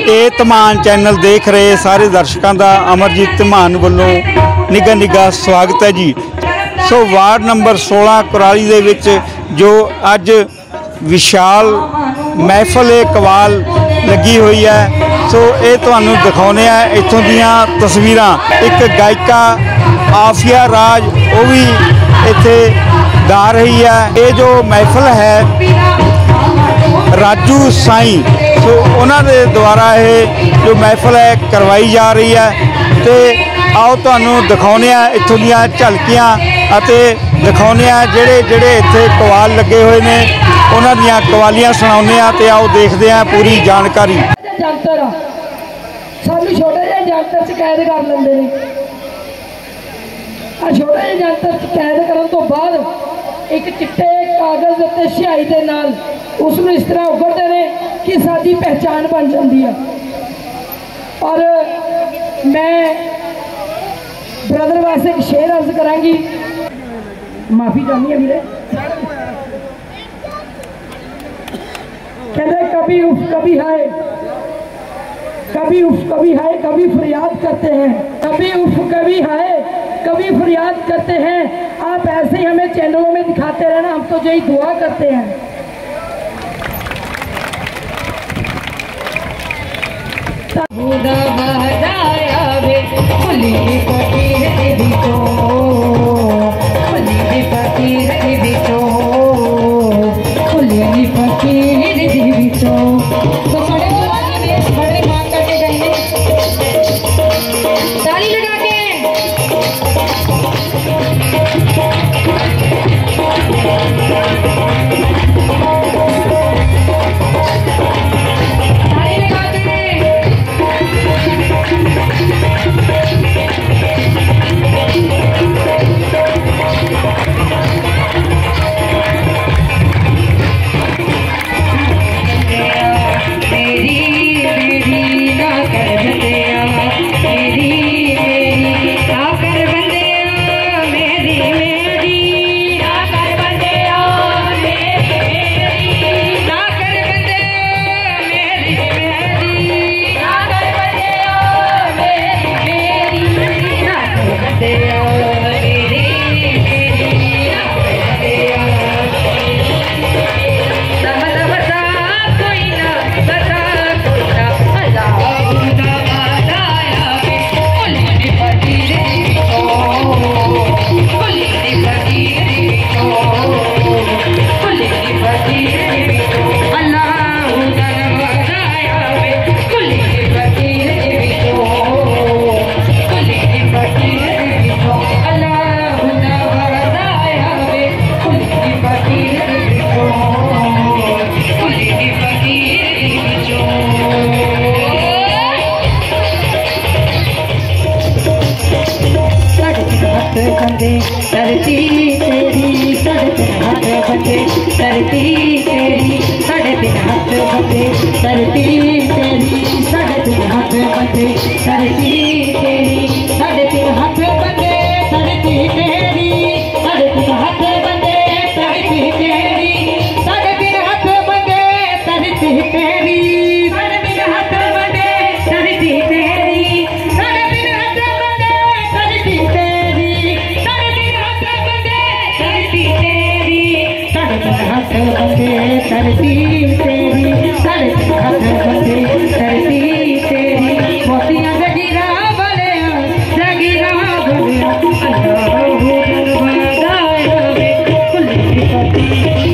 ਇਹ ਧਮਾਨ ਚੈਨਲ ਦੇਖ ਰਹੇ ਸਾਰੇ ਦਰਸ਼ਕਾਂ ਦਾ ਅਮਰਜੀਤ ਧਮਾਨ ਵੱਲੋਂ ਨਿੱਘਾ ਨਿੱਘਾ ਸਵਾਗਤ ਹੈ ਜੀ। ਸੋ ਵਾਰਡ ਨੰਬਰ 16 ਕੁਰਾਲੀ ਦੇ ਵਿੱਚ ਜੋ ਅੱਜ ਵਿਸ਼ਾਲ ਮਹਿਫਲ ਏ ਕਵਾਲ ਲੱਗੀ ਹੋਈ ਹੈ। ਸੋ ਇਹ ਤੁਹਾਨੂੰ ਦਿਖਾਉਨੇ ਆ ਇੱਥੋਂ ਦੀਆਂ ਤਸਵੀਰਾਂ। ਇੱਕ ਗਾਇਕਾ ਆਫੀਆ ਰਾਜ, ਉਹ ਵੀ ਇੱਥੇ ਗਾ ਰਹੀ ਹੈ। ਇਹ ਜੋ ਮਹਿਫਲ ਹੈ, ਰਾਜੂ ਸਾਈਂ ਸੋ ਉਹਨਾਂ ਦੇ ਦੁਆਰਾ ਇਹ ਜੋ ਮਹਿਫਲ ਹੈ ਕਰਵਾਈ ਜਾ ਰਹੀ ਹੈ ਤੇ ਆਓ ਤੁਹਾਨੂੰ ਦਿਖਾਉਨੇ ਆ ਇੱਥੋਂ ਦੀਆਂ ਝਲਕੀਆਂ ਅਤੇ ਦਿਖਾਉਨੇ ਆ ਜਿਹੜੇ ਜਿਹੜੇ ਇੱਥੇ ਕਵਾਲ ਲੱਗੇ ਹੋਏ ਨੇ। ਉਹਨਾਂ ਦੀਆਂ ਕਵਾਲੀਆਂ ਸੁਣਾਉਂਦੇ ਆ ਤੇ ਆਓ ਦੇਖਦੇ ਆ ਪੂਰੀ ਜਾਣਕਾਰੀ। ਜੰਤਰ ਸਾਨੂੰ ਛੋਟੇ ਜਿਹੇ ਜੰਤਰ ਚ ਕੈਦ ਕਰ ਲੈਂਦੇ ਨੇ। ਆ ਛੋਟੇ ਜਿਹੇ ਜੰਤਰ ਚ ਕੈਦ ਕਰਨ ਤੋਂ ਬਾਅਦ ਇੱਕ ਚਿੱਟੇ ਕਾਗਜ਼ ਉੱਤੇ ਸਿਹਾਈ ਦੇ ਨਾਲ ਉਸ ਨੂੰ ਇਸ ਤਰ੍ਹਾਂ ਉਗੜਦੇ ਨੇ कि सादी पहचान बन जाती है। और मैं ब्रदर वास्ते एक शेर अर्ज़ करांगी। माफ़ी चाहनी है मेरे। कहते, कभी उफ, कभी हाय, कभी उफ, कभी हाय, कभी फरियाद करते हैं। कभी उफ, कभी हाय, कभी फरियाद करते हैं। आप ऐसे ही हमें चैनलों में दिखाते रहना, हम तो यही दुआ करते हैं। खुली पकी है तेरी तो खुली पकी है बंदे धरती तेरी सड़क हाथ बंदे धरती तेरी सड़क हाथ बंदे धरती तेरी सड़क हाथ बंदे धरती Oh,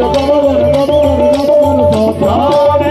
Hare Rama, Rama Rama, Rama Rama,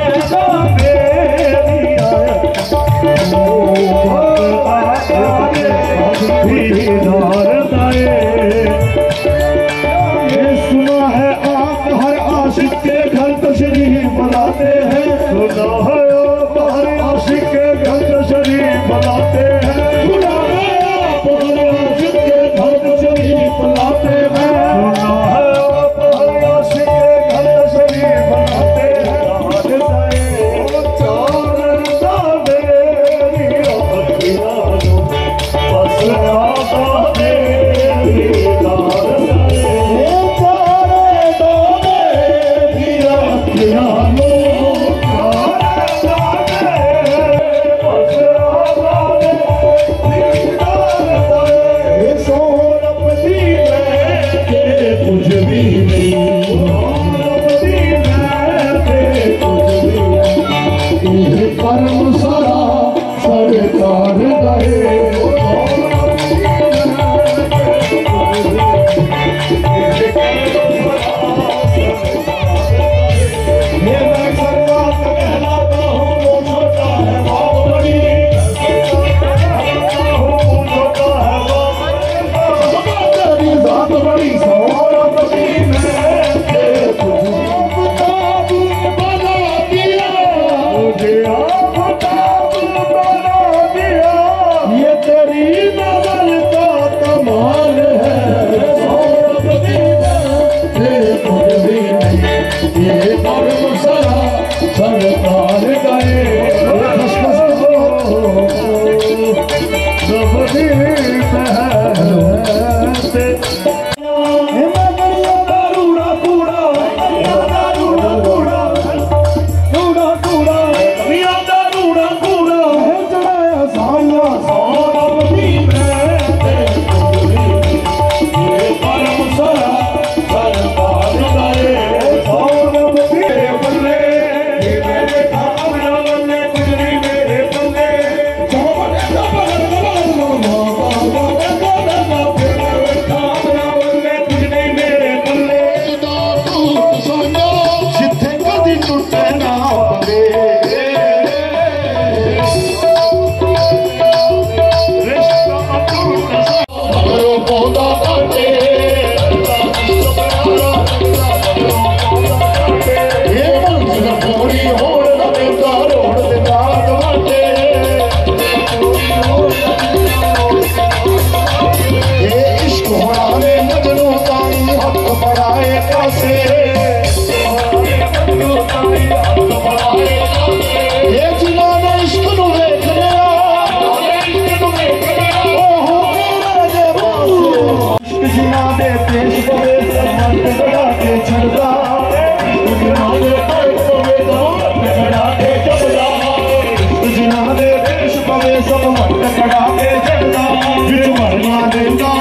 ਸਭ ਵੰਡ ਕੜਾ ਕੇ ਚੜਦਾ ਵਿੱਚ ਵਰਨਾ ਦਿੰਦਾ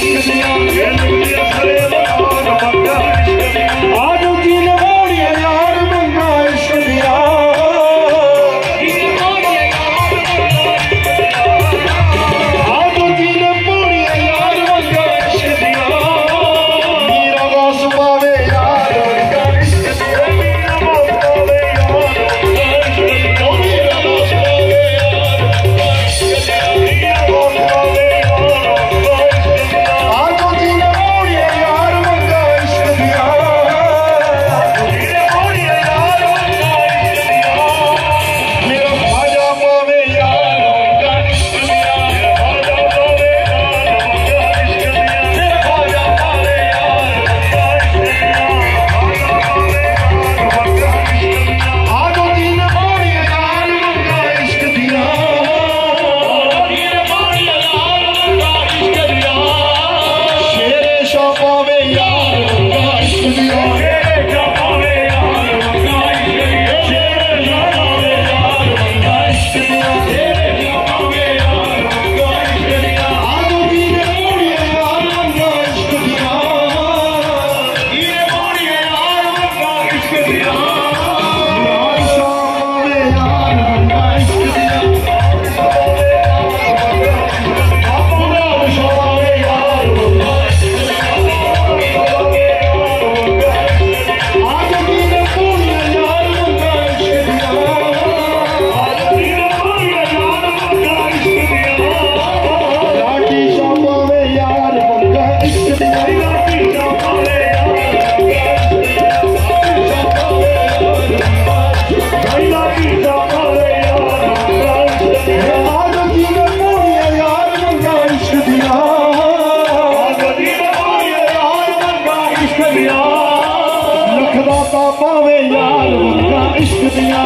Thank you. पावे स्त्रिया